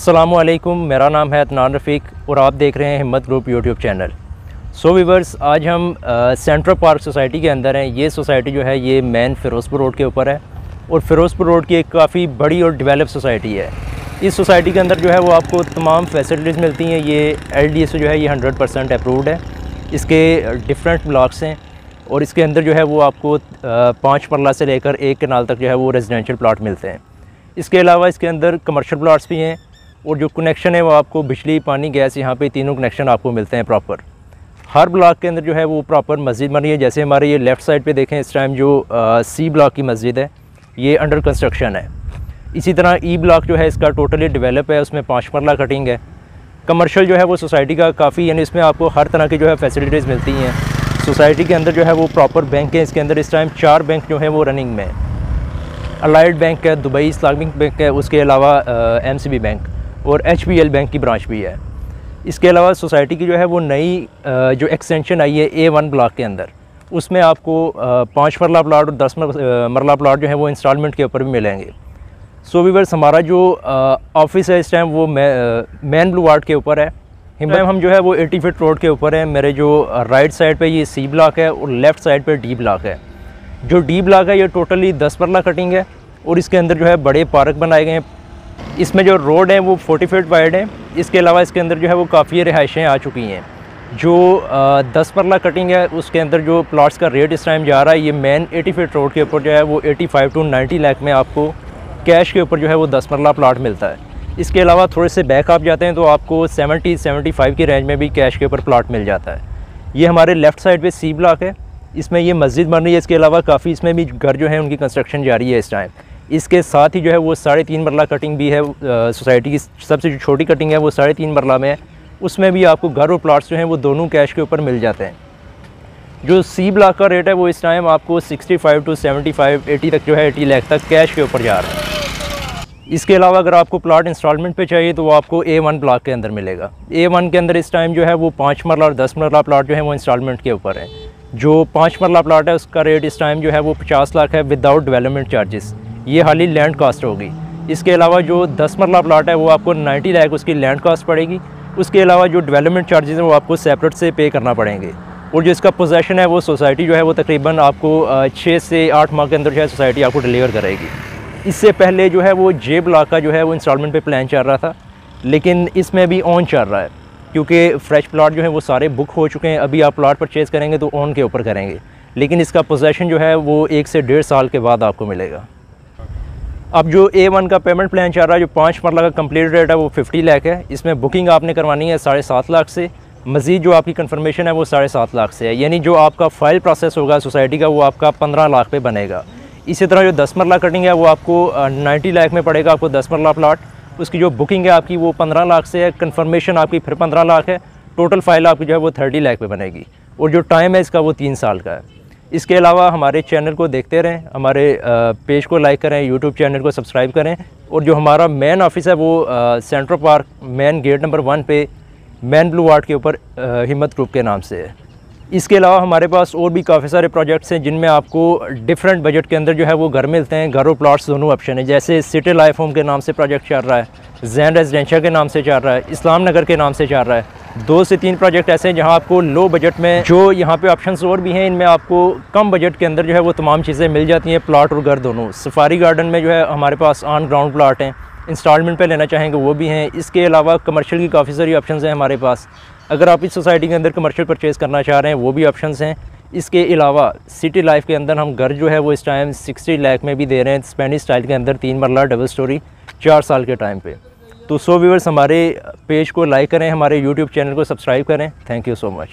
असलकुम मेरा नाम है अदनान रफ़ीक और आप देख रहे हैं Himmat group YouTube channel so viewers आज हम सेंट्रल पार्क सोसाइटी के अंदर हैं। ये सोसाइटी जो है, ये मेन फ़िरोज़पुर रोड के ऊपर है और फ़िरोज़पुर रोड की एक काफ़ी बड़ी और डेवलप सोसाइटी है। इस सोसाइटी के अंदर जो है, वो आपको तमाम फैसिलिटीज़ मिलती हैं। ये एल जो है, ये हंड्रेड परसेंट अप्रूव्ड है। इसके डिफरेंट ब्लॉक्स हैं और इसके अंदर जो है, वो आपको पाँच मरला से लेकर एक कनाल तक जो है, वो रेजिडेंशियल प्लाट मिलते हैं। इसके अलावा इसके अंदर कमर्शियल प्लाट्स भी हैं। और जो कनेक्शन है वो आपको बिजली पानी गैस यहाँ पे तीनों कनेक्शन आपको मिलते हैं प्रॉपर हर ब्लॉक के अंदर जो है वो प्रॉपर मस्जिद बन है। जैसे हमारे ये लेफ़्ट साइड पे देखें इस टाइम जो आ, सी ब्लॉक की मस्जिद है ये अंडर कंस्ट्रक्शन है। इसी तरह ई ब्लॉक जो है इसका टोटली डेवलप है। उसमें पाँच मरला कटिंग है। कमर्शल जो है वो सोसाइटी का काफ़ी यानी इसमें आपको हर तरह की जो है फैसिलिटीज़ मिलती हैं। सोसाइटी के अंदर जो है वो प्रॉपर बैंक है। इसके अंदर इस टाइम चार बैंक जो है वो रनिंग में। अलाइड बैंक है दुबई इस्लामिक बैंक है उसके अलावा एम सी बी बैंक और एच बैंक की ब्रांच भी है। इसके अलावा सोसाइटी की जो है वो नई जो एक्सटेंशन आई है ए वन ब्लॉक के अंदर, उसमें आपको पाँच मरला प्लाट और दस मरला प्लाट जो है वो इंस्टॉलमेंट के ऊपर भी मिलेंगे। सो वीवर्स हमारा जो ऑफ़िस है इस टाइम वो मैन ब्लू वार्ड के ऊपर है। टाइम हम जो है वो 80 फीट रोड के ऊपर है। मेरे जो राइट साइड पे ये सी ब्लॉक है और लेफ़्ट साइड पे डी ब्लॉक है। जो डी ब्लॉक है ये टोटली दस मरला कटिंग है और इसके अंदर जो है बड़े पार्क बनाए गए हैं। इसमें जो रोड है, वो 40 फीट वाइड है। इसके अलावा इसके अंदर जो है, वो काफ़ी रिहाइशें आ चुकी हैं। जो दस परला कटिंग है, उसके अंदर जो प्लाट्स का रेट इस टाइम जा रहा है, ये मेन 80 फीट रोड के ऊपर जो है, वो 85 टू 90 लाख में आपको कैश के ऊपर जो है, वो दस परला प्लाट मिलता है। इसके अलावा थोड़े से बैक आप जाते हैं तो आपको 70 75 की रेंज में भी कैश के ऊपर प्लाट मिल जाता है। ये हमारे लेफ़्ट साइड पे सी ब्लॉक है। इसमें ये मस्जिद बन रही है, इसके अलावा काफ़ी इसमें भी घर जो है, उनकी कंस्ट्रक्शन जारी है इस टाइम इसके साथ ही जो है वो साढ़े तीन मरला कटिंग भी है सोसाइटी की सबसे जो छोटी कटिंग है वो साढ़े तीन मरला में है। उसमें भी आपको घर और प्लाट्स जो हैं वो दोनों कैश के ऊपर मिल जाते हैं। जो सी ब्लॉक का रेट है वो इस टाइम आपको 65 टू 75 80 तक जो है 80 लाख तक कैश के ऊपर जा रहा है। इसके अलावा अगर आपको प्लाट इंस्टॉलमेंट पे चाहिए तो वो आपको ए वन ब्लॉक के अंदर मिलेगा। ए वन के अंदर इस टाइम जो है वो पाँच मरला और दस मरला प्लाट जो है वो इंस्टॉलमेंट के ऊपर है। जो पाँच मरला प्लाट है उसका रेट इस टाइम जो है वो पचास लाख है विदाउट डेवलपमेंट चार्जेस ये हाली लैंड कास्ट होगी। इसके अलावा जो दस मरला प्लाट है, वो आपको नाइन्टी लाख उसकी लैंड कास्ट पड़ेगी। उसके अलावा जो डेवलपमेंट चार्जेज़ हैं, वो आपको सेपरेट से पे करना पड़ेंगे। और जो इसका पोजेशन है, वो सोसाइटी जो है, वो तकरीबन आपको छः से आठ माह के अंदर जो है सोसाइटी आपको डिलीवर करेगी। इससे पहले जो है, वो जे ब्लॉक का जो है, वो इंस्टॉलमेंट पे प्लान चल रहा था। लेकिन इसमें भी ऑन चल रहा है, क्योंकि फ्रेश प्लाट जो है, वो सारे बुक हो चुके हैं। अभी आप प्लाट परचेज़ करेंगे तो ऑन के ऊपर करेंगे। लेकिन इसका पोजेशन जो है, वो एक से डेढ़ साल के बाद आपको मिलेगा। अब जो ए वन का पेमेंट प्लान चल रहा है, जो पाँच मरला का कंप्लीट रेट है, वो फिफ्टी लाख है। इसमें बुकिंग आपने करवानी है साढ़े सात लाख से। मज़ीद जो आपकी कंफर्मेशन है, वो साढ़े सात लाख से है। यानी जो आपका फ़ाइल प्रोसेस होगा सोसाइटी का, वो आपका पंद्रह लाख पे बनेगा। इसी तरह जो दस मरला कटिंग है, वो आपको नाइन्टी लाख में पड़ेगा आपको दस मरला प्लाट उसकी जो बुकिंग है आपकी, वो पंद्रह लाख से है। कन्फर्मेशन आपकी फिर पंद्रह लाख है। टोटल फ़ाइल आपकी जो है, वो थर्टी लाख पे बनेगी। और जो टाइम है, इसका वो तीन साल का है। इसके अलावा हमारे चैनल को देखते रहें, हमारे पेज को लाइक करें यूट्यूब चैनल को सब्सक्राइब करें और जो हमारा मेन ऑफ़िस है वो central park main gate number one पे मेन ब्लू वार्ड के ऊपर हिम्मत ग्रुप के नाम से है। इसके अलावा हमारे पास और भी काफ़ी सारे प्रोजेक्ट्स हैं जिनमें आपको डिफरेंट बजट के अंदर जो है वो घर मिलते हैं। घर और प्लाट्स दोनों ऑप्शन है। जैसे सिटी लाइफ होम के नाम से प्रोजेक्ट चल रहा है जैन रेजिडेंशिया के नाम से चल रहा है इस्लाम नगर के नाम से चल रहा है। दो से तीन प्रोजेक्ट ऐसे हैं जहाँ आपको लो बजट में जो यहाँ पे ऑप्शंस और भी हैं, इनमें आपको कम बजट के अंदर जो है वो तमाम चीज़ें मिल जाती हैं प्लाट और घर दोनों। सफारी गार्डन में जो है हमारे पास ऑन ग्राउंड प्लाट हैं। इंस्टॉलमेंट पे लेना चाहेंगे वो भी हैं। इसके अलावा कमर्शियल की काफ़ी सारी ऑप्शन हैं हमारे पास। अगर आप इस सोसाइटी के अंदर कमर्शियल परचेज़ करना चाह रहे हैं, वो भी ऑप्शन हैं। इसके अलावा सिटी लाइफ के अंदर हम घर जो है वो इस टाइम सिक्सटी लाख में भी दे रहे हैं। स्पेनिश स्टाइल के अंदर तीन मरला डबल स्टोरी चार साल के टाइम पे। तो सो व्यूवर्स, हमारे पेज को लाइक करें, हमारे यूट्यूब चैनल को सब्सक्राइब करें। Thank you so much